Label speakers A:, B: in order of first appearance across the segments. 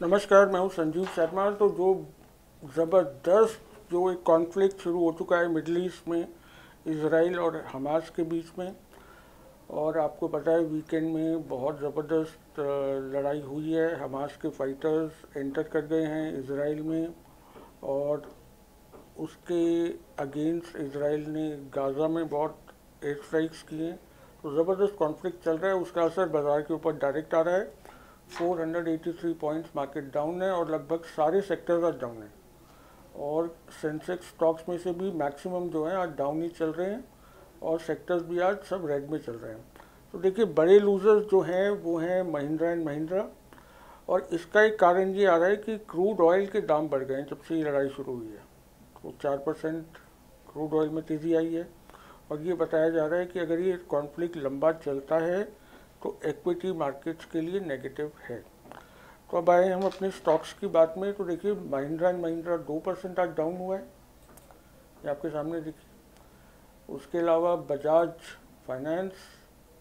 A: नमस्कार, मैं हूँ संजीव शर्मा। तो जो ज़बरदस्त जो एक कॉन्फ्लिक्ट शुरू हो चुका है मिडल ईस्ट में इसराइल और हमास के बीच में, और आपको पता है वीकेंड में बहुत ज़बरदस्त लड़ाई हुई है। हमास के फाइटर्स एंटर कर गए हैं इसराइल में, और उसके अगेंस्ट इसराइल ने गाज़ा में बहुत एयर स्ट्राइक्स किए। तो ज़बरदस्त कॉन्फ्लिक्ट चल रहा है। उसका असर बाज़ार के ऊपर डायरेक्ट आ रहा है। 483 पॉइंट्स मार्केट डाउन है और लगभग सारे सेक्टर्स आज डाउन है। और सेंसेक्स स्टॉक्स में से भी मैक्सिमम जो है, आज डाउन ही चल रहे हैं और सेक्टर्स भी आज सब रेड में चल रहे हैं। तो देखिए, बड़े लूजर्स जो हैं, वो हैं महिंद्रा एंड महिंद्रा और इसका एक कारण ये आ रहा है कि क्रूड ऑयल के दाम बढ़ गए हैं जब से ये लड़ाई शुरू हुई है। तो चार परसेंट क्रूड ऑयल में तेज़ी आई है। और ये बताया जा रहा है कि अगर ये कॉन्फ्लिक्ट लंबा चलता है तो इक्विटी मार्केट्स के लिए नेगेटिव है। तो अब आए हम अपने स्टॉक्स की बात में तो देखिए महिंद्रा एंड महिंद्रा दो परसेंट आज डाउन हुआ है। ये आपके सामने देखिए। उसके अलावा बजाज फाइनेंस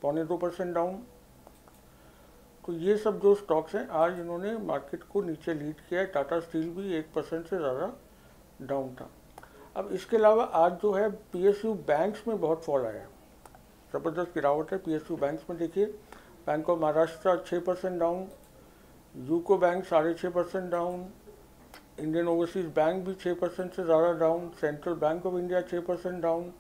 A: पौने दो परसेंट डाउन तो ये सब जो स्टॉक्स हैं, आज इन्होंने मार्केट को नीचे लीड किया है। टाटा स्टील भी एक परसेंट से ज़्यादा डाउन था। अब इसके अलावा आज जो है पीएसयू बैंक्स में बहुत फॉल आया ज़बरदस्त गिरावट है। पीएसयू बैंक्स में देखिए बैंक ऑफ़ महाराष्ट्र छः परसेंट डाउन यूको बैंक साढ़े छः percent down Indian overseas bank भी छः परसेंट से ज़्यादा down central bank of India छः परसेंट डाउन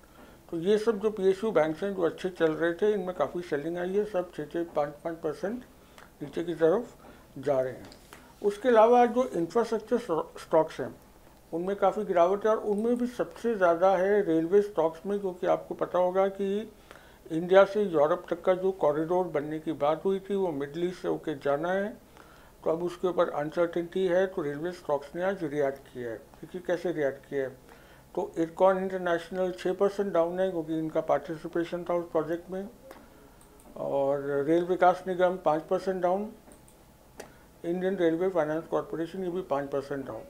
A: तो ये सब जो पी एस यू बैंक्स हैं, जो अच्छे चल रहे थे, इनमें काफ़ी सेलिंग आई है. सब छः छः पाँच पाँच परसेंट नीचे की तरफ़ जा रहे हैं। उसके अलावा जो इंफ्रास्ट्रक्चर स्टॉक्स हैं, उनमें काफ़ी गिरावट है और उनमें भी सबसे ज़्यादा है रेलवे स्टॉक्स में, क्योंकि आपको पता होगा कि इंडिया से यूरोप तक का जो कॉरिडोर बनने की बात हुई थी, वो मिडल ईस्ट से होकर जाना है। तो अब उसके ऊपर अनसर्टेनिटी है तो रेलवे स्टॉक्स ने आज रिएक्ट किया है। देखिए कैसे रिएक्ट किया है। तो इरकॉन इंटरनेशनल छः परसेंट डाउन है, क्योंकि इनका पार्टिसिपेशन था उस प्रोजेक्ट में। और रेल विकास निगम पाँच percent down Indian railway finance corporation ये भी पाँच परसेंट डाउन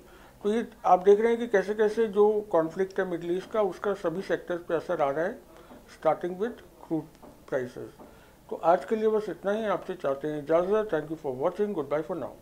A: तो ये आप देख रहे हैं कि कैसे कैसे जो कॉन्फ्लिक्ट है मिडल ईस्ट का, उसका सभी सेक्टर्स पे असर आ रहा है। स्टार्टिंग विथ क्रूड प्राइसेस तो आज के लिए बस इतना ही, आपसे चाहते हैं। इजाज़त thank you for watching goodbye for now